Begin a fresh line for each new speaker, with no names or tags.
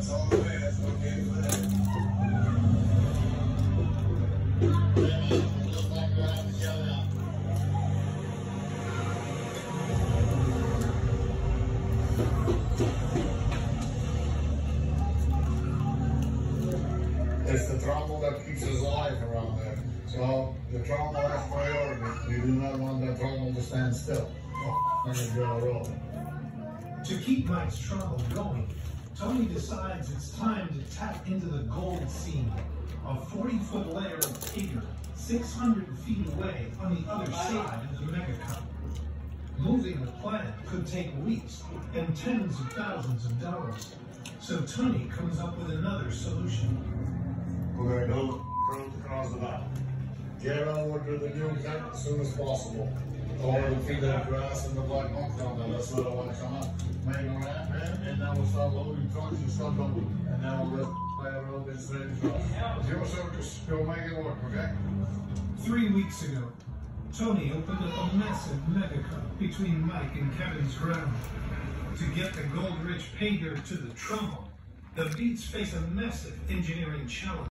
It's the trouble that keeps us alive around there. So the trouble has priority. We do not want that trouble to stand still. Oh, it's gonna
keep Mike's trouble going, Tony decides it's time to tap into the gold seam, a 40-foot layer of Tigger 600 feet away on the other side of the mega cut. Moving the plant could take weeks and tens of thousands of dollars. So Tony comes up with another solution.
We're gonna go across the valley. Get over to the new cut as soon as possible. Or the feed that grass and the black monkey down there, that's what I wanna come up. Make a ramp then we'll start loading and and we'll play circus, go make it work, okay?
Three weeks ago, Tony opened up a massive mega cut between Mike and Kevin's ground. To get the gold-rich dirt to the trommel, the Beets face a massive engineering challenge.